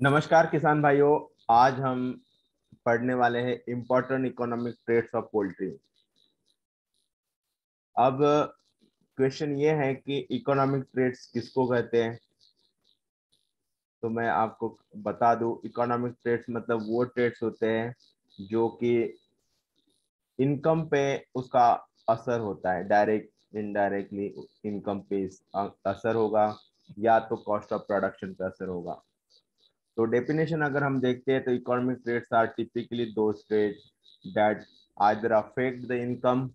नमस्कार किसान भाइयों, आज हम पढ़ने वाले हैं important economic traits of poultry अब क्वेश्चन ये है कि इकोनॉमिक ट्रेड्स किसको कहते हैं? तो मैं आपको बता दूँ इकोनॉमिक ट्रेड्स मतलब वो ट्रेड्स होते हैं जो कि इनकम पे उसका असर होता है। डायरेक्ट इनडायरेक्टली इनकम पे असर होगा या तो कॉस्ट ऑफ़ प्रोडक्शन पे असर होगा। तो डेफिनेशन अगर हम देखते हैं तो economic traits are typically those traits that either affect the income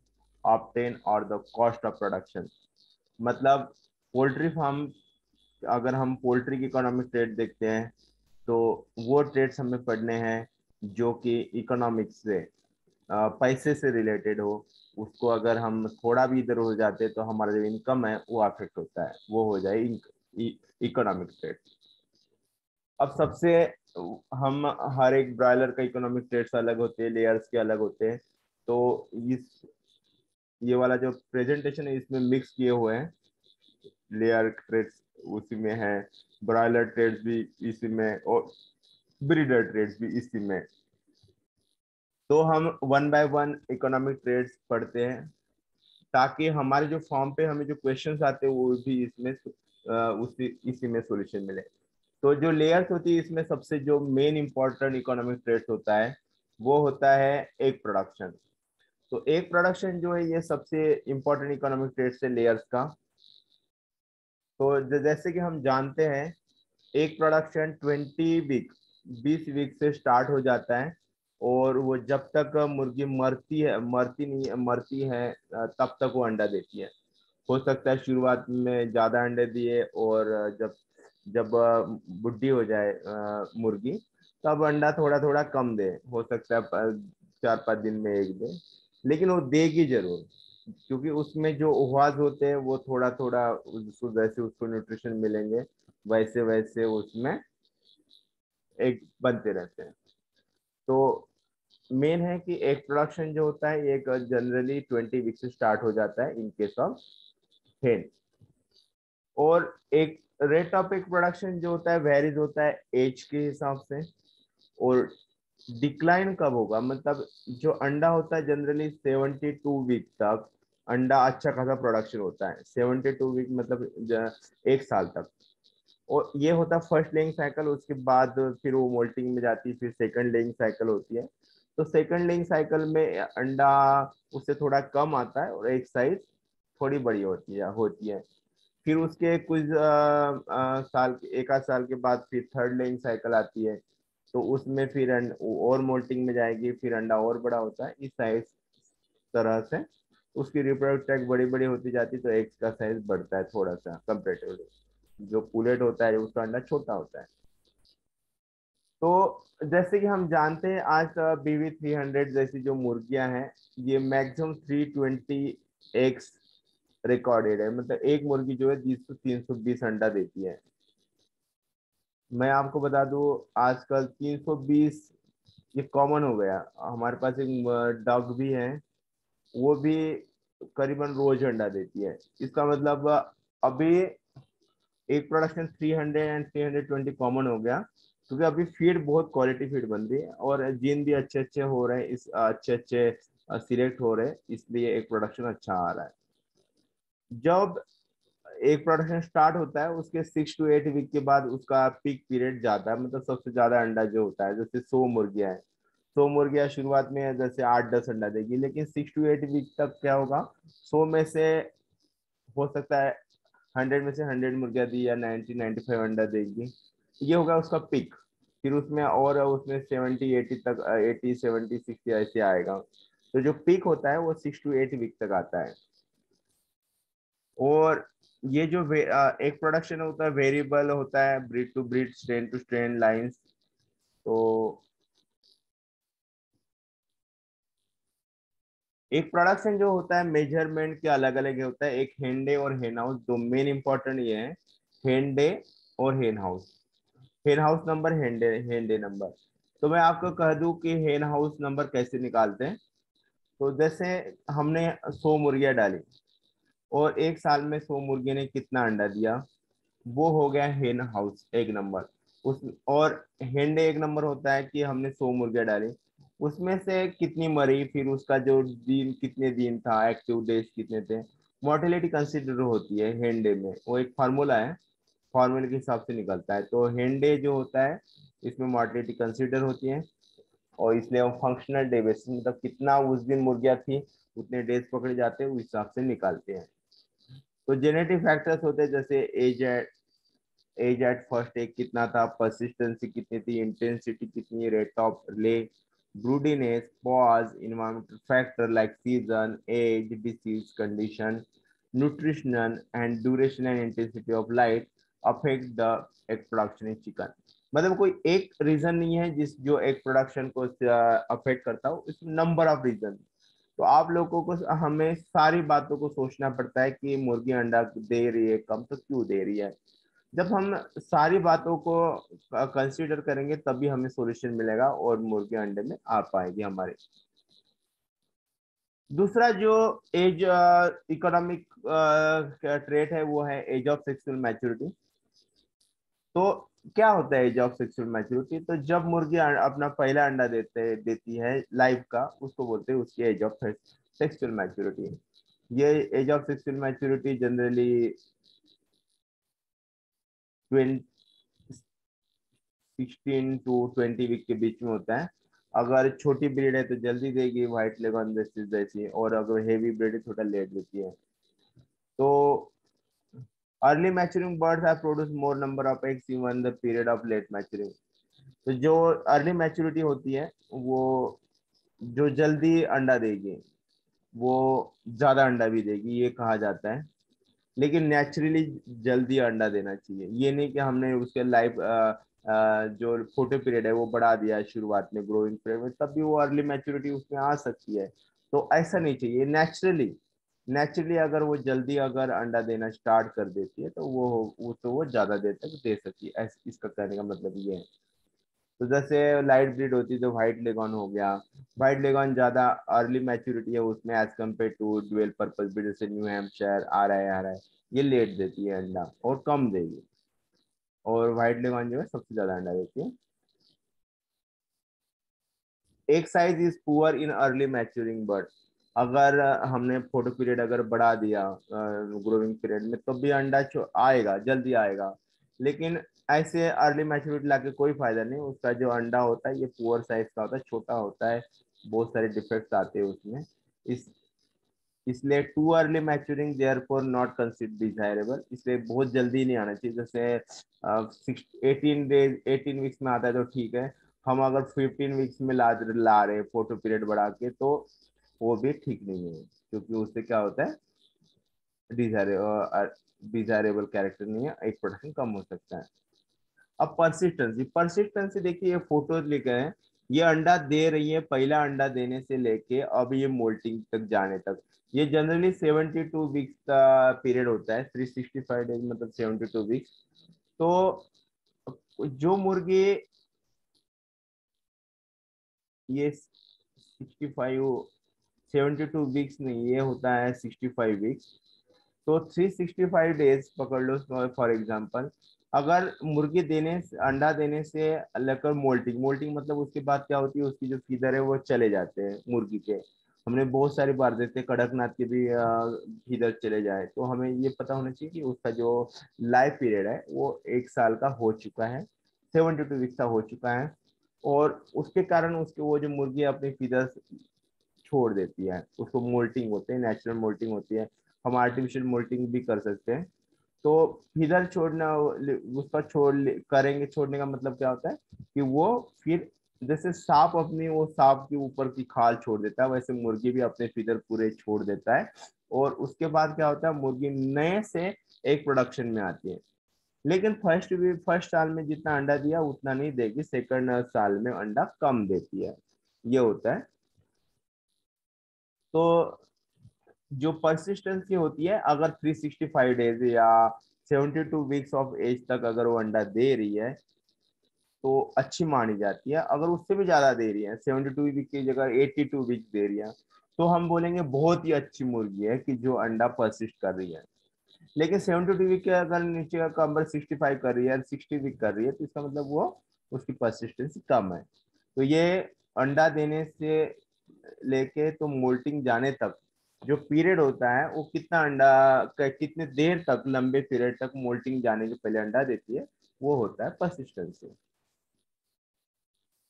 obtained or the cost of production मतलब पोल्ट्री फार्म अगर हम पोल्ट्री की इकोनॉमिक ट्रेड देखते हैं तो वो ट्रेड्स हमें पढ़ने हैं जो कि इकोनॉमिक्स से पैसे से रिलेटेड हो। उसको अगर हम थोड़ा भी इधर हो जाते तो हमारा जो इनकम है वो अफेक्ट होता है। वो हो जाए इकोनॉमिक ट्रेड अब सबसे हम हर एक ब्रॉयलर का इकोनॉमिक ट्रेड्स अलग होते हैं लेयर्स के अलग होते हैं। तो इस, ये वाला जो प्रेजेंटेशन है, इसमें मिक्स किए हुए हैं। लेयर ट्रेड्स उसी में है ब्रॉयलर ट्रेड्स भी इसी में और ब्रीडर ट्रेड्स भी इसी में। तो हम one by one economic traits पढ़ते हैं, ताकि हमारे जो फॉर्म पे हमें जो क्वेश्चंस आते हैं, वो भी इसमें उसी, इसी में सॉल्यूशन मिले। तो जो लेयर्स होती है, इसमें सबसे जो मेन इंपॉर्टेंट इकोनॉमिक ट्रेड्स होता है, वो होता है एक प्रोडक्शन तो एक प्रोडक्शन जो है, ये सबसे इंपॉर्टेंट इकोनॉमिक ट्रेड्स है लेयर्स का. तो जैसे कि हम जानते हैं एक प्रोडक्शन ट्वेंटी वीक बीस वीक से स्टार्ट हो जाता है और वो जब तक मुर्गी मरती है, मरती नहीं मरती है तब तक वो अंडा देती है। हो सकता है शुरुआत में ज़्यादा अंडे दिए और जब जब बुढ़ी हो जाए मुर्गी तब अंडा थोड़ा थोड़ा कम दे। हो सकता है चार पाँच दिन में एक दे, लेकिन वो देगी ज़रूर, क्योंकि उसमें जो उवाज होते हैं, वो थोड़ा थोड़ा उसको जैसे उसको न्यूट्रिशन मिलेंगे वैसे वैसे उसमें एक बनते रहते हैं। तो मेन है कि एक प्रोडक्शन जो होता है, एक जनरली ट्वेंटी वीक से स्टार्ट हो जाता है इन केस ऑफ़ हेन और एक रेट ऑफ़ एक प्रोडक्शन जो होता है वेरीज होता है एज के हिसाब से और डिक्लाइन कब होगा? मतलब जो अंडा होता है जनरली सेवेंटी टू वीक तक अंडा अच्छा खासा प्रोडक्शन होता है। सेवेंटी टू वीक मतलब एक साल तक। और ये होता है फ़र्स्ट लेइंग साइकिल उसके बाद फिर वो मोल्टिंग में जाती है, फिर सेकंड लेइंग साइकिल होती है। तो सेकंड लेइंग साइकिल में अंडा उससे थोड़ा कम आता है और एक साइज़ थोड़ी बड़ी होती है होती है। फिर उसके कुछ आ, आ, साल एक आध साल के बाद फिर थर्ड लेइंग साइकिल आती है। तो उसमें फिर और मोल्टिंग में जाएगी फिर अंडा और बड़ा होता है इस साइज़ तरह से। उसकी रिप्रोडक्ट बड़ी बड़ी होती जाती तो एग्स का साइज़ बढ़ता है थोड़ा सा कंपेरेटिवली जो पुलेट होता है उसका अंडा छोटा होता है। तो जैसे कि हम जानते हैं आज बीवी थ्री हंड्रेड जैसी जो मुर्गियाँ हैं ये maximum three twenty eggs recorded है। मतलब एक मुर्गी जो है बीस सौ तीन सौ बीस अंडा देती है। मैं आपको बता दूँ, आजकल 320 ये कॉमन हो गया। हमारे पास एक डॉग भी है। वो भी करीबन रोज अंडा देती है। इसका मतलब अभी एक प्रोडक्शन 300 एंड 320 कॉमन हो गया। क्योंकि अभी फ़ीड बहुत क्वालिटी फ़ीड बन रही है और जीन भी अच्छे अच्छे हो रहे हैं। इस अच्छे अच्छे सिलेक्ट हो रहे हैं। इसलिए एक प्रोडक्शन अच्छा आ रहा है। जब एक प्रोडक्शन स्टार्ट होता है, उसके सिक्स टू एट वीक के बाद उसका पीक पीरियड जाता है। मतलब सबसे ज़्यादा अंडा जो होता है, जैसे सौ मुर्गियाँ हैं। सौ मुर्गियाँ शुरुआत में जैसे आठ, दस अंडा देगी। लेकिन सिक्स टू एट वीक तक क्या होगा? सौ में से हो सकता है हंड्रेड में से हंड्रेड मुर्गियाँ दी या नाइनटी नाइन्टी फाइव अंडा देगी। ये होगा उसका पिक फिर उसमें और उसमें सेवेंटी एटी तक एटी सेवेंटी सिक्सटी ऐसे आएगा। तो जो पिक होता है, वो सिक्स टू एट वीक तक आता है। और ये जो एक प्रोडक्शन होता है वेरिएबल होता है breed to breed strain to strain lines तो एक प्रोडक्शन जो होता है मेज़रमेंट के अलग अलग होता है। एक हेंडे और हेन हाउस दो मेन इंपॉर्टेंट ये है। हेंडे और hen house hen house number hen day hen day number तो मैं आपको कह दूँ कि हेन हाउस नंबर कैसे निकालते हैं। तो जैसे हमने सौ मुर्गियाँ डाली। और एक साल में सौ मुर्गे ने कितना अंडा दिया? वो हो गया हेन हाउस एक नंबर। उस, और हेंडे एक नंबर होता है कि हमने सौ मुर्गियाँ डाली। उसमें से कितनी मरी, फिर उसका जो दिन, कितने दिन था एक्टिव डेज़ कितने थे? मोर्टेलिटी कंसिडर होती है हेंडे में। वो एक फार्मूला है। फॉर्मूले के हिसाब से निकलता है। तो हेंडे जो होता है, इसमें मोर्टेलिटी कंसिडर होती है। और इसलिए हम फंक्शनल डे बेसिस मतलब कितना उस दिन मुर्गियाँ थी, उतने डेज़ पकड़े जाते हैं, उस हिसाब से निकालते हैं। तो जेनेटिक फैक्टर्स होते हैं, जैसे age at age at first एक कितना था परसिस्टेंसी कितनी थी इंटेंसिटी कितनी rate of lay broodiness pause environmental factor like season age disease condition nutritional and duration and intensity of light affect the egg production in chicken मतलब कोई एक reason नहीं है जिस जो एग प्रोडक्शन को अफेक्ट करता हो इसमें नंबर ऑफ़ रीजन तो आप लोगों को हमें सारी बातों को सोचना पड़ता है कि मुर्गी अंडा दे रही है, कम तो क्यों दे रही है? जब हम सारी बातों को कंसीडर करेंगे, तभी हमें सॉल्यूशन मिलेगा और मुर्गी अंडे में आ पाएगी हमारे। दूसरा जो एज इकोनॉमिक ट्रेट है, वो है एज ऑफ़ सेक्सुअल मैच्योरिटी तो क्या होता है एज ऑफ़ सेक्सुअल मैच्योरिटी तो जब मुर्गी अपना पहला अंडा देते, देती है लाइफ का, उसको बोलते हैं उसकी एज ऑफ़ सेक्सुअल मैच्योरिटी ये age of sexual maturity generally sixteen to twenty week के बीच में होता है। अगर छोटी ब्रीड है तो जल्दी देगी व्हाइट लेगन जैसी और अगर हेवी ब्रीड है, थोड़ा लेट देती है। तो early maturing birds are produce more number of eggs even the period of late maturing तो जो अर्ली मैच्योरिटी होती है, वो जो जल्दी अंडा देगी, वो ज़्यादा अंडा भी देगी, ये कहा जाता है। लेकिन नेचुरली जल्दी अंडा देना चाहिए। ये नहीं कि हमने उसके लाइफ जो फ़ोटो पीरियड है, वो बढ़ा दिया शुरुआत में ग्रोइंग पीरियड में, तब भी वो अर्ली मैच्योरिटी उसमें आ सकती है। तो ऐसा नहीं चाहिए। नेचुरली नेचुरली अगर वो जल्दी अगर अंडा देना स्टार्ट कर देती है तो वो वो तो वो ज़्यादा देर तक दे सकती है। इसका कहने का मतलब ये है। तो जैसे लाइट ब्रीड होती है तो व्हाइट लेगॉन हो गया। व्हाइट लेगॉन ज़्यादा अर्ली मैच्योरिटी है उसमें as compared to dual purpose breed जैसे न्यू हेम्पशायर आ रहा है आ रहा है ये लेट देती है अंडा और कम देगी। और व्हाइट लेगॉन जो है, सबसे ज़्यादा अंडा देती है। एक size is poor in early maturing bird अगर हमने फ़ोटो पीरियड अगर बढ़ा दिया ग्रोविंग पीरियड में तो भी अंडा आएगा, जल्दी आएगा। लेकिन ऐसे अर्ली मैच्योरिटी लाके कोई फ़ायदा नहीं, उसका जो अंडा होता है, ये पुअर साइज़ का होता है, छोटा होता है, बहुत सारे डिफेक्ट्स आते हैं उसमें। इस, इसलिए too early maturing therefore not consider desirable इसलिए बहुत जल्दी नहीं आना चाहिए, जैसे एटीन डेज़ एटीन वीक्स में आता है तो ठीक है। हम अगर फिफ्टीन वीक्स में ला ला रहे फ़ोटो पीरियड बढ़ा के तो वो भी ठीक नहीं है, क्योंकि उससे क्या होता है डिजायरेबल कैरेक्टर नहीं है, एक प्रोडक्शन कम हो सकता है। अब परसिस्टेंसी परसिस्टेंसी देखिए, ये फ़ोटो लिखे हैं, ये अंडा दे रही है, पहला अंडा देने से लेके अब ये मोल्टिंग तक जाने तक। ये जनरली 72 वीक्स का पीरियड होता है 365 डेज़ मतलब 72 वीक्स तो जो मुर्गी ये 65 72 वीक्स नहीं, ये होता है 65 वीक्स तो 365 डेज़ पकड़ लो फॉर एग्जांपल अगर मुर्गी देने अंडा देने से लेकर मोल्टिंग मोल्टिंग मतलब उसके बाद क्या होती है, उसकी जो फीदर है वो चले जाते हैं मुर्गी के. हमने बहुत सारी बार देखते कड़कनाथ के भी फीदर चले जाए. तो हमें ये पता होना चाहिए कि उसका जो लाइफ पीरियड है, वो एक साल का हो चुका है, सेवेंटी टू वीक्स का हो चुका है. और उसके कारण उसके वो जो मुर्गी अपनी फीदर छोड़ देती है। उसको मोल्टिंग होते हैं नेचुरल मोल्टिंग होती है। हम आर्टिफिशियल मोल्टिंग भी कर सकते हैं। तो फिदर छोड़ना, उसका छोड़ करेंगे, छोड़ने का मतलब क्या होता है कि वो फिर जैसे सांप अपनी, वो सांप के ऊपर की खाल छोड़ देता है, वैसे मुर्गी भी अपने फिदर पूरे छोड़ देता है। और उसके बाद क्या होता है, मुर्गी नए से एक प्रोडक्शन में आती है। लेकिन फ़र्स्ट भी फ़र्स्ट साल में जितना अंडा दिया, उतना नहीं देगी। सेकंड साल में अंडा कम देती है। ये होता है। तो जो परसिस्टेंसी होती है, अगर 365 डेज़ या 72 वीक्स ऑफ़ एज तक अगर वो अंडा दे रही है तो अच्छी मानी जाती है। अगर उससे भी ज़्यादा दे रही है 72 वीक की जगह 82 वीक दे रही है तो हम बोलेंगे बहुत ही अच्छी मुर्गी है कि जो अंडा परसिस्ट कर रही है। लेकिन सेवेंटी टू वीक के अगर नीचे का कमर सिक्सटी कर रही है सिक्सटी वीक कर रही है तो इसका मतलब वो उसकी परसिस्टेंसी कम है। तो ये अंडा देने से लेके तो मोल्टिंग जाने तक, जो पीरियड होता है, वो कितना अंडा कितने देर तक, लंबे पीरियड तक मोल्टिंग जाने के पहले अंडा देती है, वो होता है परसिस्टेंसी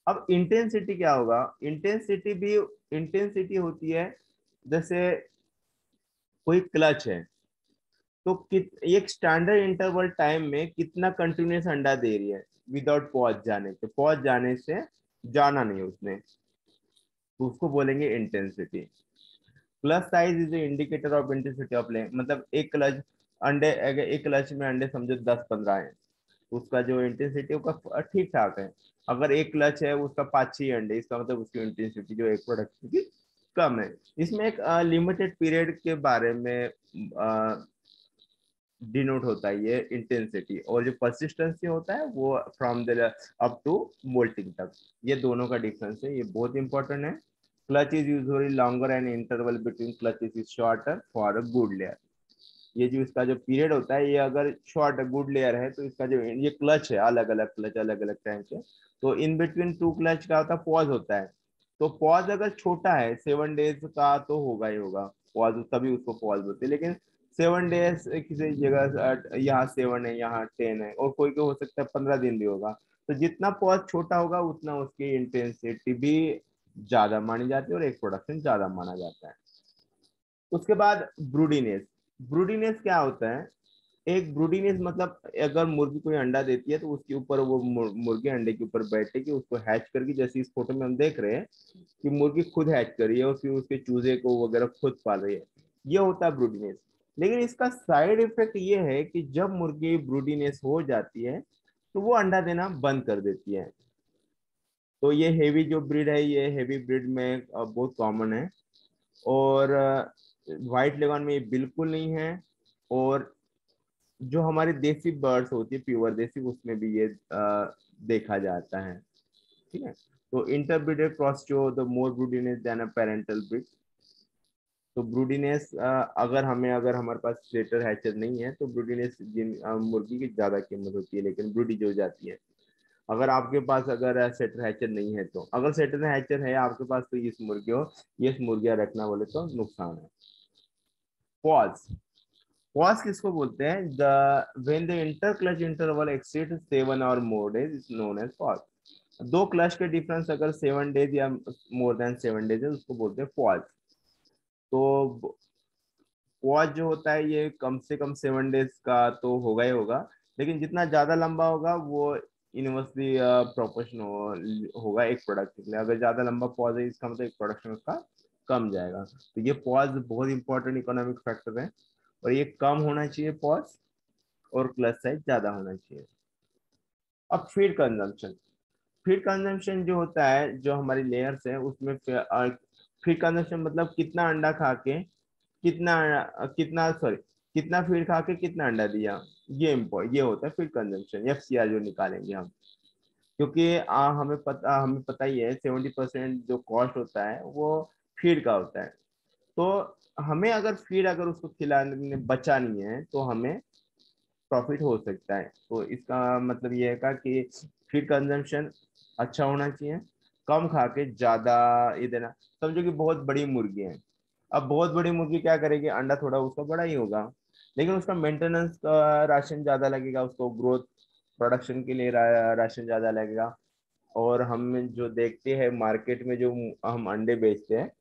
अब इंटेंसिटी क्या होगा? इंटेंसिटी भी इंटेंसिटी होती है, जैसे कोई क्लच है तो कित, एक स्टैंडर्ड इंटरवल टाइम में कितना कंटिन्यूस अंडा दे रही है विदाउट पॉज जाने के पॉज जाने से जाना नहीं उसने. उसको बोलेंगे intensity clutch size is indicator of intensity of lay मतलब एक क्लच अंडे एक क्लच में अंडे समझो दस पंद्रह है, उसका जो इंटेंसिटी उसका ठीक ठाक है। अगर एक क्लच है, उसका पाँच छह अंडे, इसका मतलब उसकी इंटेंसिटी जो एक प्रोडक्ट की कम है। इसमें एक लिमिटेड पीरियड के बारे में डिनोट होता है ये इंटेंसिटी और जो परसिस्टेंसी होता है वो from the up to moulting तक। ये दोनों का डिफरेंस है, ये बहुत इंपॉर्टेंट है। Clutch is usually longer and interval between clutch is shorter for a good layer ये जो इसका जो पीरियड होता है, ये अगर शॉर्ट गुड लेयर है तो इसका जो ये क्लच है अलग अलग क्लच अलग अलग टाइम के। तो इन बिटवीन टू क्लच का होता है पॉज होता है। तो पॉज अगर छोटा है सेवन डेज़ का तो होगा ही होगा। पॉज तभी उसको पॉज बोलते हैं। लेकिन सेवन डेज़ किसी जगह यहाँ सेवन है, यहाँ टेन है, और कोई को हो सकता है पंद्रह दिन भी होगा। तो जितना पॉज छोटा होगा, उतना उसकी इंटेंसिटी भी ज़्यादा मानी जाती है और एक प्रोडक्शन ज़्यादा माना जाता है। उसके बाद ब्रूडीनेस ब्रूडीनेस क्या होता है? एक ब्रूडीनेस मतलब अगर मुर्गी कोई अंडा देती है तो उसके ऊपर वो मुर्गी अंडे के ऊपर बैठे कि उसको हैच करके, जैसे इस फ़ोटो में हम देख रहे हैं कि मुर्गी खुद हैच कर रही है और फिर उसके चूजे को वगैरह खुद पाल रही है। ये होता है ब्रूडीनेस लेकिन इसका साइड इफ़ेक्ट ये है कि जब मुर्गी ब्रूडीनेस हो जाती है तो वो अंडा देना बंद कर देती है। तो ये हेवी जो ब्रीड है, ये हेवी ब्रीड में बहुत कॉमन है। और वाइट लेगन में ये बिल्कुल नहीं है। और जो हमारे देसी बर्ड्स होती है प्योर देसी, उसमें भी ये देखा जाता है। ठीक है? तो इंटरब्रीडेड क्रॉस जो the more broodiness than a parental breed तो ब्रूडीनेस अगर हमें, अगर हमारे पास स्लेटर हैचर नहीं है तो ब्रूडीनेस जिन मुर्गी की ज़्यादा कीमत होती है, लेकिन ब्रूडी जो जाती है। अगर आपके पास अगर सेटर हैचर नहीं है तो अगर सेटर हैचर है आपके पास तो इस मुर्गी हो, ये मुर्गियाँ रखना बोले तो नुकसान है। पॉज पॉज किसको बोलते हैं? The when the inter clutch interval exceed seven or more days is known as pause दो क्लच के डिफरेंस अगर सेवन डेज़ या मोर देन सेवन डेज़ है, उसको बोलते हैं पॉज तो पॉज जो होता है ये कम से कम सेवन डेज़ का तो होगा ही होगा, लेकिन जितना ज़्यादा लंबा होगा वो इनवर्सली प्रोपोर्शन होगा एक प्रोडक्ट के लिए। अगर ज़्यादा लंबा पॉज है इसका मतलब एक प्रोडक्शन उसका कम जाएगा। तो ये पॉज बहुत इंपॉर्टेंट इकोनॉमिक फैक्टर है और ये कम होना चाहिए पॉज और क्लच साइज़ ज़्यादा होना चाहिए। अब फ़ीड कंजम्पशन फ़ीड कंजम्पशन जो होता है, जो हमारी लेयर्स है, उसमें फ़ीड कंजम्पशन मतलब कितना अंडा खा के कितना कितना सॉरी कितना फ़ीड खा के कितना अंडा दिया? ये इम्पोर्ट ये होता है फ़ीड कंजम्पशन एफ़ जो निकालेंगे हम। क्योंकि आ, हमें पता हमें पता ही है सेवेंटी परसेंट जो कॉस्ट होता है वो फ़ीड का होता है। तो हमें अगर फ़ीड अगर उसको खिलाने बचा नहीं है तो हमें प्रॉफिट हो सकता है। तो इसका मतलब ये है कि फ़ीड कंजम्पशन अच्छा होना चाहिए। कम खा के ज़्यादा ये देना। समझो कि बहुत बड़ी मुर्गी है। अब बहुत बड़ी मुर्गी क्या करेगी? अंडा थोड़ा उसका बड़ा ही होगा। लेकिन उसका मेंटेनेंस का राशन ज़्यादा लगेगा उसको ग्रोथ प्रोडक्शन के लिए रा, राशन ज़्यादा लगेगा। और हम जो देखते हैं मार्केट में जो हम अंडे बेचते हैं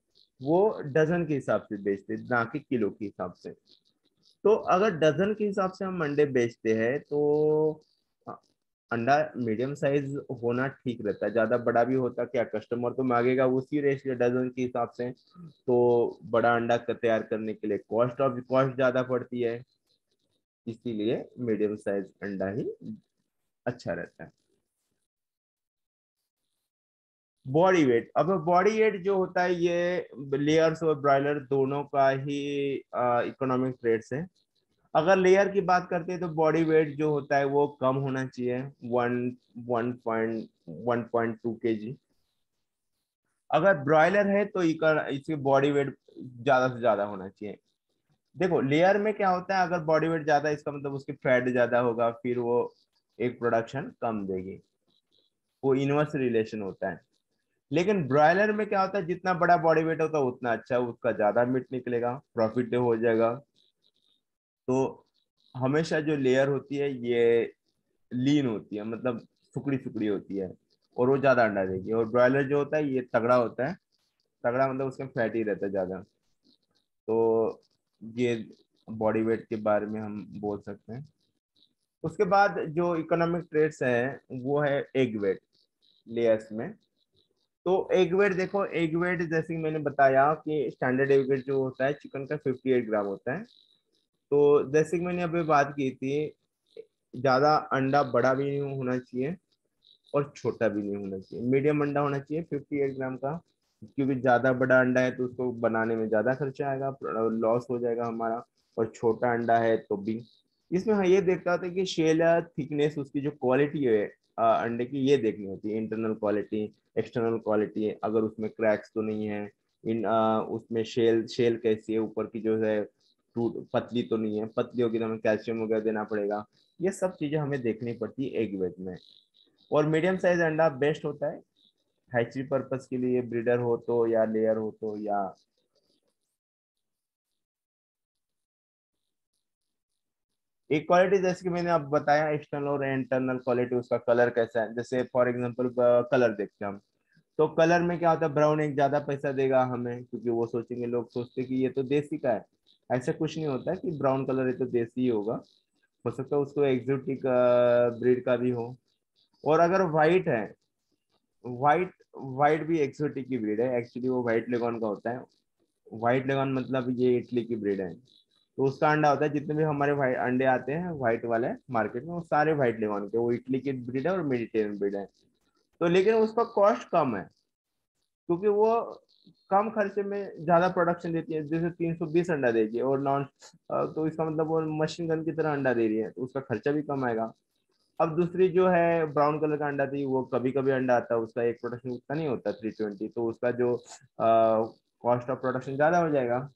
वो डजन के हिसाब से बेचते हैं ना कि किलो के हिसाब से। तो अगर डजन के हिसाब से हम अंडे बेचते हैं तो अंडा मीडियम साइज़ होना ठीक रहता है। ज़्यादा बड़ा भी होता क्या कस्टमर तो मांगेगा, उसी रेट डजन के हिसाब से। तो बड़ा अंडा तैयार करने के लिए कॉस्ट ऑफ़ कॉस्ट ज़्यादा पड़ती है। इसीलिए मीडियम साइज़ अंडा ही अच्छा रहता है। बॉडी वेट अब बॉडी वेट जो होता है, ये लेयर्स और ब्रॉयलर दोनों का ही इकोनॉमिक ट्रेड्स है। अगर लेयर की बात करते हैं तो बॉडी वेट जो होता है वो कम होना चाहिए one one point one point two K G अगर ब्रॉयलर है तो इसकी बॉडी वेट ज़्यादा से ज़्यादा होना चाहिए। देखो लेयर में क्या होता है, अगर बॉडी वेट ज़्यादा इसका मतलब उसकी फैट ज़्यादा होगा, फिर वो एक प्रोडक्शन कम देगी। वो इनवर्स रिलेशन होता है। लेकिन ब्रॉयलर में क्या होता है, जितना बड़ा बॉडी वेट होता है, उतना अच्छा उसका ज़्यादा मीट निकलेगा प्रॉफिट हो जाएगा। तो हमेशा जो लेयर होती है, ये लीन होती है मतलब सुकड़ी सुकड़ी होती है, और वो ज़्यादा अंडा देगी। और ब्रॉयलर जो होता है, ये तगड़ा होता है। तगड़ा मतलब उसमें फैट ही रहता है ज़्यादा। तो ये बॉडी वेट के बारे में हम बोल सकते हैं। उसके बाद जो इकोनॉमिक ट्रेड्स है, वो है एग वेट लेयर्स में। तो एग वेट देखो एग वेट जैसे मैंने बताया कि स्टैंडर्ड एग वेट जो होता है चिकन का 58 ग्राम होता है। तो जैसे कि मैंने अभी बात की थी ज़्यादा अंडा बड़ा भी नहीं होना चाहिए और छोटा भी नहीं होना चाहिए। मीडियम अंडा होना चाहिए 58 ग्राम का क्योंकि ज़्यादा बड़ा अंडा है तो उसको बनाने में ज़्यादा खर्चा आएगा लॉस हो जाएगा हमारा और छोटा अंडा है तो भी। इसमें हाँ ये देखता होता है कि शेल थिकनेस उसकी जो क्वालिटी है अंडे की ये देखनी होती है। इंटरनल क्वालिटी एक्सटर्नल क्वालिटी अगर उसमें क्रैक्स तो नहीं है इन आ, उसमें शेल शेल कैसी है ऊपर की जो है पतली तो नहीं है। पतली होगी तो हमें कैल्शियम वगैरह देना पड़ेगा। ये सब चीज़ें हमें देखनी पड़ती है एग वेट में। और मीडियम साइज़ अंडा बेस्ट होता है। हैचरी पर्पज के लिए ब्रीडर हो तो या लेयर हो तो या एक क्वालिटी जैसे कि मैंने अब बताया एक्सटर्नल और इंटरनल क्वालिटी उसका कलर कैसा है। जैसे फॉर एग्जांपल कलर देखते हैं हम। तो कलर में क्या होता है? ब्राउन एक ज़्यादा पैसा देगा हमें, क्योंकि वो सोचेंगे, लोग सोचते कि ये तो देसी का है। ऐसा कुछ नहीं होता कि ब्राउन कलर है तो देसी ही होगा। हो सकता है उसको एग्जोटिक ब्रीड का भी हो। और अगर व्हाइट है व्हाइट व्हाइट भी एक्सोटिक की ब्रीड है। एक्चुअली वो व्हाइट लेगॉन का होता है। व्हाइट लेगॉन मतलब ये इटली की ब्रीड है। तो उसका अंडा होता है, जितने भी हमारे अंडे आते हैं व्हाइट वाले मार्केट में, वो सारे व्हाइट लेगॉन के। वो इटली की ब्रीड है और मेडिटेरियन ब्रीड है। तो लेकिन उसका कॉस्ट कम है, क्योंकि वो कम खर्चे में ज़्यादा प्रोडक्शन देती है, जैसे 320 अंडा देगी और नॉन तो इसका मतलब वो मशीन गन की तरह अंडा दे रही है तो उसका खर्चा भी कम आएगा। अब दूसरी जो है ब्राउन कलर का अंडा थी, वो कभी कभी अंडा आता है, उसका एक प्रोडक्शन उतना नहीं होता थ्री ट्वेंटी तो उसका जो कॉस्ट ऑफ़ प्रोडक्शन ज़्यादा हो जाएगा।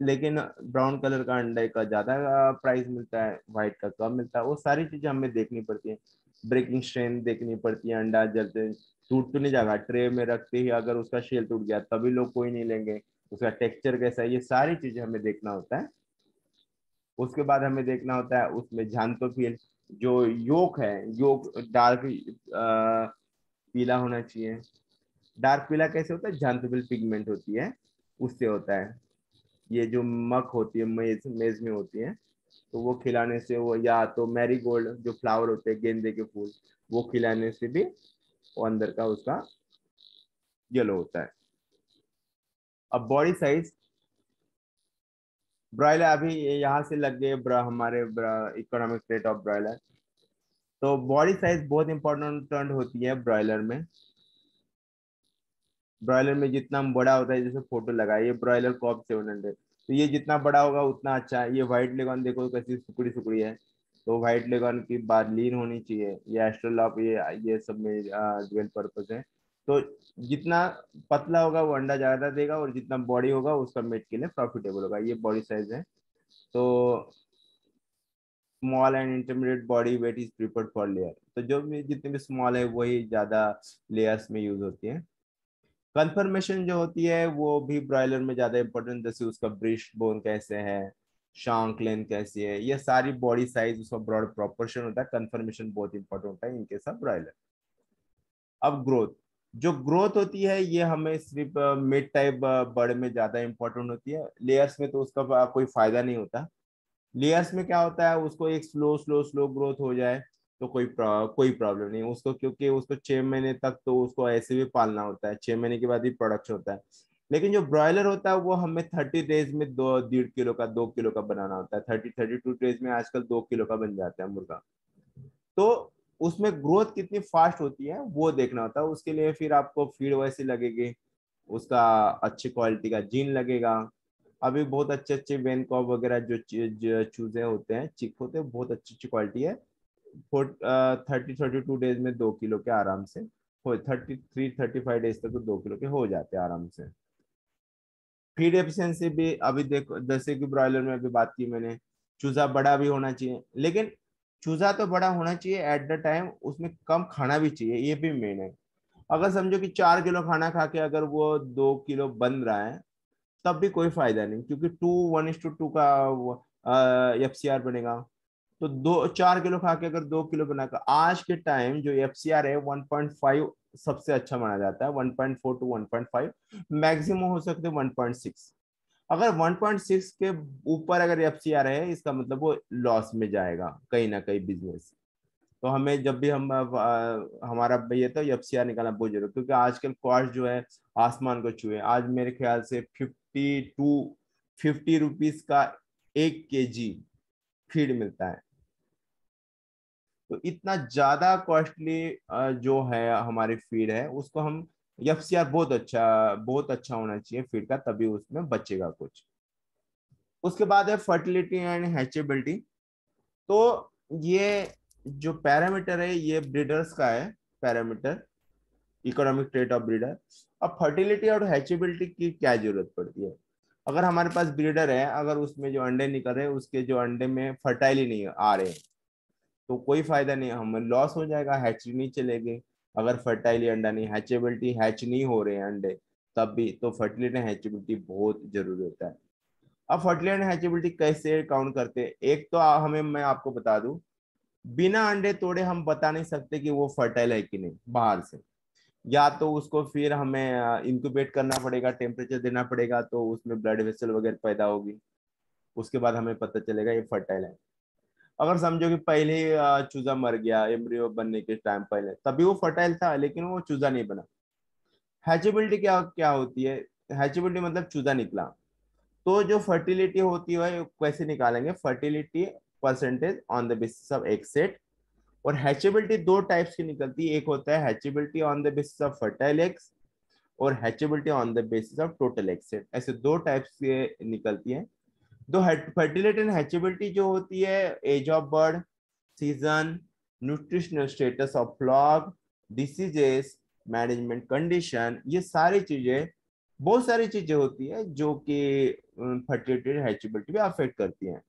लेकिन ब्राउन कलर का अंडे का ज़्यादा प्राइस मिलता है व्हाइट का कम मिलता है, वो सारी चीज़ें हमें देखनी पड़ती है। ब्रेकिंग स्ट्रेंथ देखनी पड़ती है, अंडा जलते टूट तो नहीं जाएगा ट्रे में रखते ही अगर उसका शेल टूट गया, तभी लोग कोई नहीं लेंगे। उसका टेक्सचर कैसा है, ये सारी चीज़ें हमें देखना होता है। उसके बाद हमें देखना होता है उसमें फील, जो योक है, योक डार्क पीला होना चाहिए। डार्क पीला कैसे होता है? झांतोफिल पिगमेंट होती है, उससे होता है। ये जो मक होती है, मेज मेज में होती है तो वो खिलाने से वो, या तो मैरी गोल्ड जो फ्लावर होते हैं, गेंदे के फूल, वो खिलाने से भी वो अंदर का उसका येलो होता है। अब बॉडी साइज़ ब्रॉयलर अभी यहाँ से लग गए हमारे इकोनॉमिक रेट ऑफ़ ब्रॉयलर तो बॉडी साइज़ बहुत इंपॉर्टेंट होती है ब्रॉयलर में। ब्रॉयलर में जितना बड़ा होता है, जैसे फ़ोटो लगाए ये ब्रॉयलर कॉप सेवन हंड्रेड तो ये जितना बड़ा होगा, उतना अच्छा है। ये व्हाइट लेगॉन देखो, कैसी सुकड़ी सुकड़ी है। तो व्हाइट लेगॉन की बात लीन होनी चाहिए, ये एस्ट्रोलॉप ये ये सब में पर्पज है। तो जितना पतला होगा वो अंडा ज़्यादा देगा और जितना बॉडी होगा उसका मेट के लिए प्रॉफिटेबल होगा, ये बॉडी साइज़ है। तो small and intermediate body weight is preferred for layer तो जो भी जितने भी स्मॉल है, वही ज़्यादा लेयर्स में यूज़ होती है। कंफर्मेशन जो होती है, वो भी ब्रॉयलर में ज़्यादा इंपॉर्टेंट जैसे उसका ब्रिश बोन कैसे है शांक लेंथ कैसी है ये सारी बॉडी साइज़ उसका ब्रॉड प्रोपोर्शन होता है कंफर्मेशन बहुत इंपॉर्टेंट होता है इनके सब ब्रॉयलर अब ग्रोथ जो ग्रोथ होती है ये हमें सिर्फ़ मिड टाइप बर्ड में ज़्यादा इंपॉर्टेंट होती है लेयर्स में तो उसका कोई फ़ायदा नहीं होता लेयर्स में क्या होता है उसको एक स्लो स्लो स्लो ग्रोथ हो जाए तो कोई कोई प्रॉब्लम नहीं उसको क्योंकि उसको छह महीने तक तो उसको ऐसे भी पालना होता है छह महीने के बाद ही प्रोडक्शन होता है लेकिन जो ब्रॉयलर होता है, वो हमें थर्टी डेज़ में दो, डेढ़ किलो का, दो किलो का बनाना होता है। थर्टी थर्टी टू डेज़ में आजकल दो किलो का बन जाता है मुर्गा। तो उसमें ग्रोथ कितनी फास्ट होती है, वो देखना होता है। उसके लिए फिर आपको फ़ीड वैसी लगेगी, उसका अच्छी क्वालिटी का जीन लगेगा। अभी बहुत अच्छे अच्छे वेन कॉप वगैरह जो चूजे होते हैं चिक होते हैं, बहुत अच्छी अच्छी क्वालिटी है थर्टी थर्टी टू डेज़ में दो किलो के आराम से हो thirty three thirty five days तक तो दो किलो के हो जाते हैं आराम से। फ़ीड एफिशिएंसी भी, अभी देखो, जैसे कि ब्रॉयलर में अभी बात की मैंने, चूजा बड़ा भी होना चाहिए, लेकिन चूजा तो बड़ा होना चाहिए एट द टाइम उसमें कम खाना भी चाहिए, ये भी मेन है। अगर समझो कि चार किलो खाना खा के अगर वो दो किलो बन रहा है, तब भी कोई फ़ायदा नहीं, क्योंकि टू वन इंस टू टू का एफ़ सी आर बनेगा। तो दो, चार किलो खा के अगर दो किलो बनाकर, आज के टाइम जो एफ़ सी आर है वन पॉइंट फाइव सबसे अच्छा माना जाता है one point four to one point five maximum हो सकते पॉइंट सिक्स अगर 1.6 के ऊपर अगर एफ़ सी आर है, इसका मतलब वो लॉस में जाएगा, कहीं ना कहीं बिज़नेस तो हमें जब भी हम हमारा ये तो एफ़ सी आर निकालना बहुत ज़रूरी क्योंकि आजकल कॉस्ट जो है, आसमान को छुए। आज मेरे ख्याल से फिफ्टी टू फिफ्टी रुपीज़ का एक के जी फ़ीड मिलता है। तो इतना ज़्यादा कॉस्टली जो है हमारी फ़ीड है, उसको हम एफ़ सी आर बहुत अच्छा बहुत अच्छा होना चाहिए फ़ीड का, तभी उसमें बचेगा कुछ। उसके बाद है फर्टिलिटी एंड हैचेबिलिटी। तो ये जो पैरामीटर है, ये ब्रीडर्स का है, parameter, economic trait of breeder. अब फर्टिलिटी और हैचेबिलिटी की क्या ज़रूरत पड़ती है? अगर हमारे पास ब्रीडर है, अगर उसमें जो अंडे निकल रहे हैं, उसके जो अंडे में फर्टाइल ही नहीं आ रहे तो कोई फ़ायदा नहीं, हमें लॉस हो जाएगा हैचरी नहीं चलेगी। अगर फर्टाइल अंडा नहीं हैचेबिलिटी हैच नहीं हो रहे हैं अंडे, तब भी तो फर्टिलिटी हैचेबिलिटी बहुत ज़रूरी होता है। अब फर्टिलिटी एंड हैचेबिलिटी कैसे काउंट करते हैं? एक तो हमें, मैं आपको बता दूँ, बिना अंडे तोड़े हम बता नहीं सकते कि वो फर्टाइल है कि नहीं, बाहर से। या तो उसको फिर हमें इंक्यूबेट करना पड़ेगा टेम्परेचर देना पड़ेगा तो उसमें ब्लड वेसल वगैरह पैदा होगी। उसके बाद हमें पता चलेगा ये फर्टाइल है। अगर समझो कि पहले ही चूजा मर गया एम्ब्रियो बनने के टाइम पहले, तभी वो फर्टाइल था, लेकिन वो चूजा नहीं बना। हैचेबिलिटी क्या क्या होती है? हैचेबिलिटी मतलब चूजा निकला। तो जो फर्टिलिटी होती है कैसे निकालेंगे? Fertility percentage on the basis of एक सेट और हैचेबिलिटी दो टाइप्स की निकलती है। एक होता है hatchability on the basis of fertile eggs और hatchability on the basis of total egg set ऐसे दो टाइप्स निकलती है। दो फर्टिलिटी एंड हैचेबिलिटी जो होती है age of bird season nutritional status of flock diseases management condition ये सारी चीज़ें, बहुत सारी चीज़ें होती है जो कि फर्टिलिटी हैचेबिलिटी भी अफेक्ट करती हैं।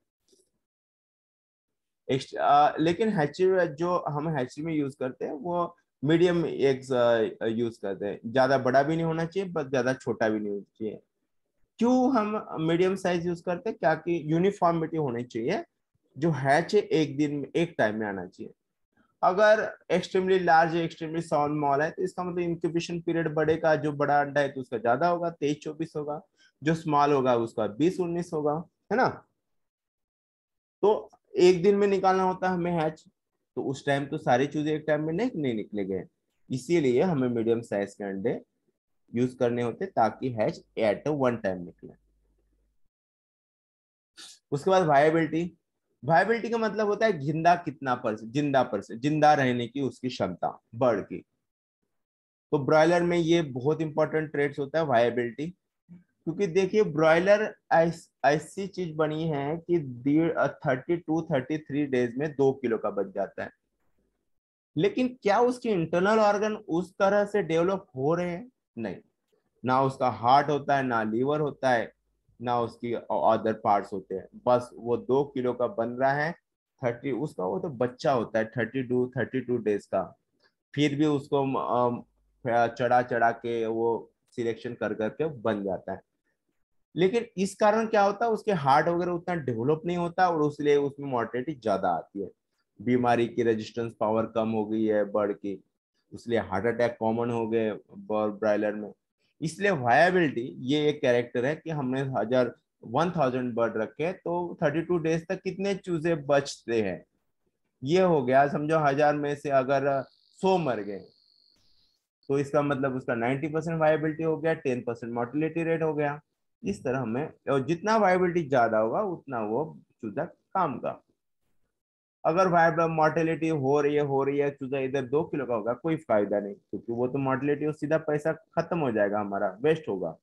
लेकिन हैची जो हम हैची में यूज़ करते हैं, वो मीडियम एग्स यूज़ करते हैं। ज़्यादा बड़ा भी नहीं होना चाहिए बस ज़्यादा छोटा भी नहीं होना चाहिए। क्यों हम मीडियम साइज़ यूज़ करते हैं? क्या कि यूनिफॉर्मिटी होनी चाहिए जो हैच है एक दिन में एक टाइम में आना चाहिए। अगर extremely large extremely small है तो इसका मतलब इंक्यूबेशन पीरियड बढ़ेगा जो बड़ा अंडा है तो उसका ज़्यादा होगा तेईस चौबीस होगा जो स्मॉल होगा उसका बीस उन्नीस होगा है ना? तो एक दिन में निकालना होता है हमें हैच तो उस टाइम तो सारी चीज़ें एक टाइम में नहीं, नहीं निकले गए इसीलिए हमें मीडियम साइज़ के अंडे यूज़ करने होते ताकि हैच एट वन टाइम निकले। उसके बाद वायबिलिटी वायबिलिटी का मतलब होता है ज़िंदा कितना परसेंट ज़िंदा परसेंट ज़िंदा रहने की उसकी क्षमता बर्ड की। तो ब्रॉयलर में ये बहुत इंपॉर्टेंट ट्रेड्स होता है वायबिलिटी क्योंकि देखिए ब्रॉयलर ऐसी चीज़ बनी है कि thirty two thirty three days में दो किलो का बच जाता है। लेकिन क्या उसके इंटरनल ऑर्गन उस तरह से डेवलप हो रहे हैं? नहीं। ना उसका हार्ट होता है, ना लीवर होता है, ना उसकी अदर पार्ट्स होते हैं। बस वो दो किलो का बन रहा है थर्टी उसका वो तो बच्चा होता है thirty two thirty two days का। फिर भी उसको चढ़ा चढ़ा के वो सिलेक्शन कर करके बन जाता है। लेकिन इस कारण क्या होता है, उसके हार्ट वगैरह उतना डेवलप नहीं होता और उसलिए उसमें मोर्टेलिटी ज़्यादा आती है। बीमारी की रेजिस्टेंस पावर कम हो गई है बर्ड की। इसलिए हार्ट अटैक कॉमन हो गए ब्रायलर में। इसलिए वायबिलिटी ये एक कैरेक्टर है कि हमने हज़ार वन थाउज़ेंड बर्ड रखे तो थर्टी टू डेज़ तक कितने चूजे बचते हैं? ये हो गया समझो हज़ार में से अगर सौ मर गए तो इसका मतलब उसका नाइन्टी परसेंट वायबिलिटी हो गया टेन परसेंट मोर्टिलिटी रेट हो गया। इस तरह हमें, और जितना वायबिलिटी ज़्यादा होगा, उतना वो चूजा काम का। अगर वाइब्रम मोर्टेलिटी हो रही है हो रही है चूजा इधर दो किलो का होगा कोई फ़ायदा नहीं क्योंकि वो तो मोर्टेलिटी सीधा पैसा खत्म हो जाएगा हमारा वेस्ट होगा।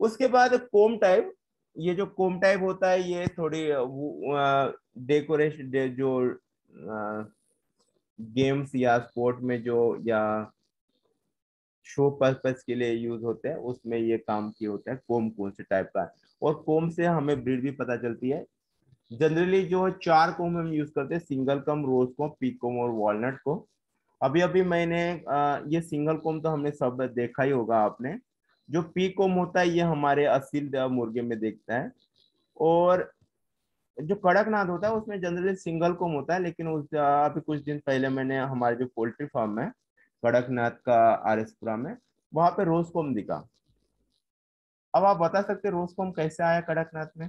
उसके बाद कोम टाइप ये जो कोम टाइप होता है ये थोड़ी डेकोरेशन दे, जो आ, गेम्स या स्पोर्ट में जो या शो पर्पज के लिए यूज़ होते हैं उसमें ये काम किए होते हैं कोम कौन से टाइप का और कोम से हमें ब्रीड भी पता चलती है जनरली जो है चार कोम हम यूज़ करते हैं सिंगल कम रोज को पी कोम और वॉलनट को अभी अभी मैंने ये सिंगल कोम तो हमने सब देखा ही होगा आपने। जो पी कोम होता है, ये हमारे असील मुर्गे में देखता है। और जो कड़कनाथ होता है, उसमें जनरली सिंगल कोम होता है, लेकिन उस अभी कुछ दिन पहले मैंने हमारे जो पोल्ट्री फार्म है कड़कनाथ का आर में, वहाँ पे रोज कोम दिखा। अब आप बता सकते रोज कोम कैसे आया कड़कनाथ में?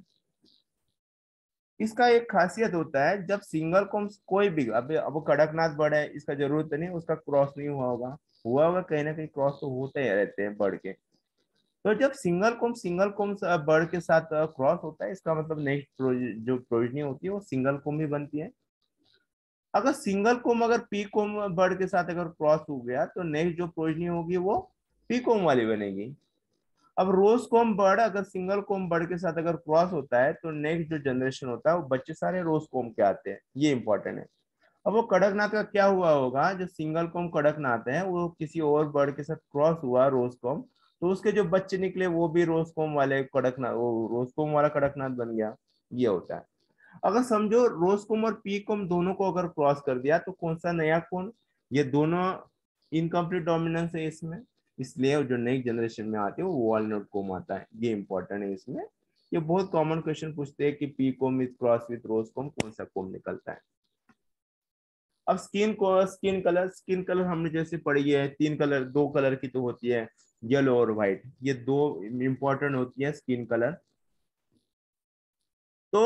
इसका एक खासियत होता है, जब सिंगल कोम कोई भी, अब अब कड़कनाथ बर्ड है, इसका ज़रूरत नहीं, उसका क्रॉस नहीं हुआ होगा। हुआ होगा कहीं ना कहीं क्रॉस तो होते ही रहते हैं बर्ड के। तो जब single comb single comb bird के साथ क्रॉस होता है, इसका मतलब नेक्स्ट जो प्रोजनी होती है, वो सिंगल कोम ही बनती है। अगर सिंगल कोम अगर पी कोम बर्ड के साथ अगर क्रॉस हो गया तो नेक्स्ट जो प्रोजनी होगी, वो पी कोम वाली बनेगी। अब रोज कोम बर्ड अगर सिंगल कॉम बर्ड के साथ अगर क्रॉस होता है तो नेक्स्ट जो जनरेशन होता है, वो बच्चे सारे रोज कोम के आते हैं? ये इंपॉर्टेंट है। अब वो कड़कनाथ का क्या हुआ होगा, जो सिंगल कोम कड़कनाथ है, वो किसी और बर्ड के साथ क्रॉस हुआ रोज कोम तो उसके जो बच्चे निकले, वो भी रोजकोम वाले कड़कनाथ वो रोजकोम वाला कड़कनाथ बन गया। ये होता है। अगर समझो रोजकोम और पी कोम दोनों को अगर क्रॉस कर दिया तो कौन सा नया कौन? ये दोनों इनकम्प्लीट डोमिनेंस है इसमें। इसलिए जो नई जनरेशन में आते हैं, वो वॉलनट कोम आता है। ये इंपॉर्टेंट है इसमें। ये बहुत कॉमन क्वेश्चन पूछते हैं कि pea comb with cross with rose comb कौन सा कोम निकलता है? अब स्किन को स्किन कलर स्किन कलर हमने जैसे पढ़ी है, तीन कलर दो कलर की तो होती है येलो और व्हाइट ये दो इंपॉर्टेंट होती है स्किन कलर तो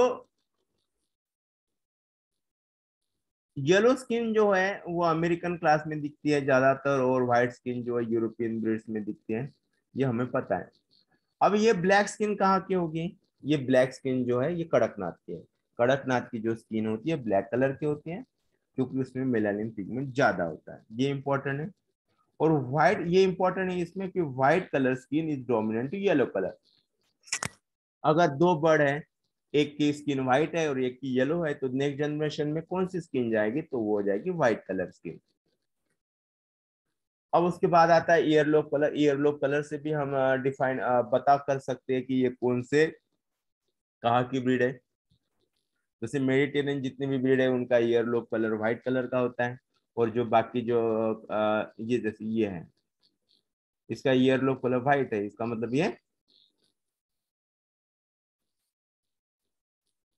येलो स्किन जो है, वो अमेरिकन क्लास में दिखती है ज़्यादातर और व्हाइट स्किन जो है यूरोपियन ब्रिड्स में दिखती है, ये हमें पता है। अब ये ब्लैक स्किन कहाँ की होगी? ये ब्लैक स्किन जो है, ये कड़कनाथ की है। कड़कनाथ की जो स्किन होती है ब्लैक कलर की होती है, क्योंकि उसमें मेलानिन पिगमेंट ज़्यादा होता है। ये इंपॉर्टेंट है। और व्हाइट ये इंपॉर्टेंट है इसमें कि white colour skin is dominant to yellow colour अगर दो बर्ड है एक की स्किन व्हाइट है और एक की येलो है तो नेक्स्ट जनरेशन में कौन सी स्किन जाएगी? तो वो हो जाएगी व्हाइट कलर स्किन अब उसके बाद आता है ईयरलोक कलर ईयरलोक कलर से भी हम डिफाइन बता कर सकते हैं कि ये कौन से, कहा की ब्रीड है? जैसे मेडिटेरियन जितने भी ब्रीड है, उनका ईयरलोक कलर व्हाइट कलर का होता है और जो बाकी जो ये जैसे ये है। इसका ईयर लो कलर व्हाइट है, इसका मतलब ये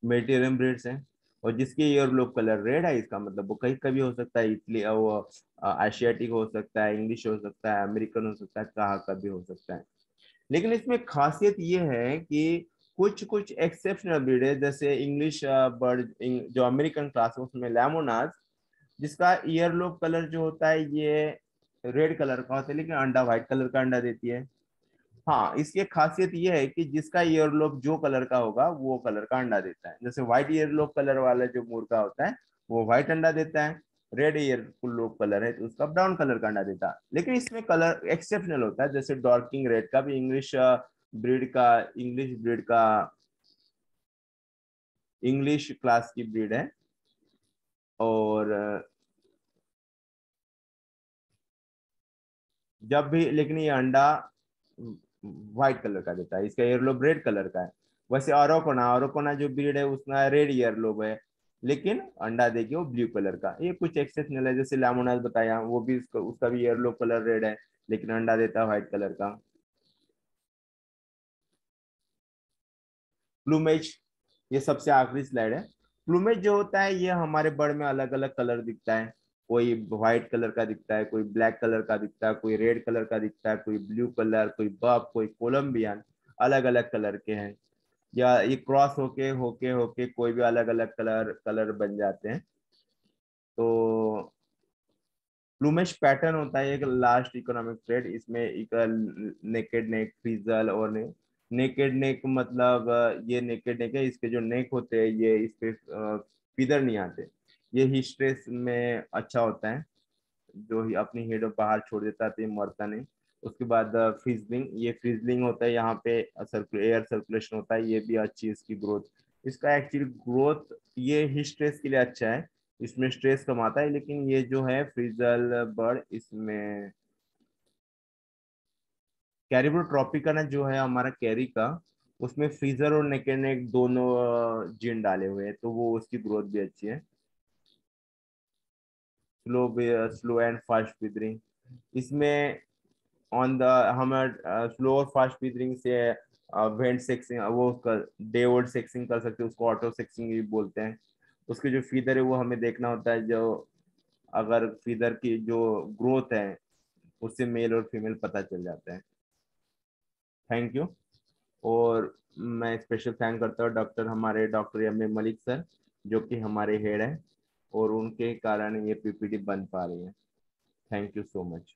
मेटेरियम ब्रेड्स है, और जिसके ईयर लो कलर रेड है, इसका मतलब वो कहीं कभी हो सकता है, इटली, वो एशियाटिक हो सकता है इंग्लिश हो सकता है अमेरिकन हो सकता है, कहा का भी हो सकता है। लेकिन इसमें खासियत ये है कि कुछ कुछ एक्सेप्शनल ब्रीड है, जैसे इंग्लिश बर्ड जो अमेरिकन क्लास है, उसमें लेमोनाज जिसका ईयर ईयरलोब कलर जो होता है, ये रेड कलर का होता है, लेकिन अंडा व्हाइट कलर का अंडा देती है। हाँ इसकी खासियत ये है कि जिसका ईयरलोब जो कलर का होगा, वो कलर का अंडा देता है। जैसे व्हाइट ईयरलोब कलर वाला जो मुर्गा होता है, वो व्हाइट अंडा देता है। रेड ईयर लोब कलर है तो उसका ब्राउन कलर का अंडा देता है। लेकिन इसमें कलर एक्सेप्शनल होता है, जैसे डॉर्किंग रेड का भी इंग्लिश ब्रीड का इंग्लिश ब्रीड का इंग्लिश क्लास की ब्रीड है। और, जब भी, लेकिन ये अंडा व्हाइट कलर का देता है इसका एयरलोब रेड कलर का है। वैसे औरोकोना औरोकोना जो ब्रीड है उसका रेड ईयरलोब है लेकिन अंडा देगी वो ब्लू कलर का। ये कुछ एक्सेप्शनल है जैसे लामोनाज बताया वो भी उसका, उसका भी ईयरलोब कलर रेड है लेकिन अंडा देता है व्हाइट कलर का। प्लूमेज ये सबसे आखिरी स्लाइड है। प्लूमेज जो होता है ये हमारे बर्ड में अलग अलग कलर दिखता है। कोई व्हाइट कलर का दिखता है कोई ब्लैक कलर का दिखता है कोई रेड कलर का दिखता है कोई ब्लू कलर कोई बफ कोई कोलम्बियन अलग अलग कलर के हैं। या ये क्रॉस होके होके होके कोई भी अलग अलग कलर कलर बन जाते हैं। तो प्लूमेज पैटर्न होता है एक लास्ट इकोनॉमिक ट्रेड इसमें एक नेकेड नेक फ्रीजल और ने, नेकेड नेक मतलब ये नेकेड नेक है इसके जो नेक होते हैं ये इस पे फिदर नहीं आते। ये ही स्ट्रेस में अच्छा होता है। जो ही अपनी हेड बाहर छोड़ देता है तो मरता नहीं। उसके बाद फ्रीजलिंग ये फ्रीजलिंग होता है, यहाँ पे सर्कुल एयर सर्कुलेशन होता है, ये भी अच्छी इसकी ग्रोथ इसका एक्चुअली ग्रोथ ये ही स्ट्रेस के लिए अच्छा है। इसमें स्ट्रेस कम आता है, लेकिन ये जो है फ्रीजल बर्ड इसमें कैरिब्रो ना जो है हमारा कैरी का उसमें फ्रीजर और नेकेनेक दोनों जीन डाले हुए हैं तो वो उसकी ग्रोथ भी अच्छी है। Slow slow and fast feathering इसमें ऑन द हम स्लो और फास्ट विदरिंग से वेंट सेक्सिंग, वो डे ओल्ड सेक्सिंग कर सकते हैं, उसको ऑटो सेक्सिंग भी बोलते हैं। उसके जो फीदर है, वो हमें देखना होता है, जो अगर फीदर की जो ग्रोथ है, उससे मेल और फीमेल पता चल जाता है। थैंक यू और मैं स्पेशल थैंक करता हूँ डॉक्टर हमारे doctor M A Malik sir जो कि हमारे हेड हैं। और उनके कारण ये पीपीटी बन पा रही है। Thank you so much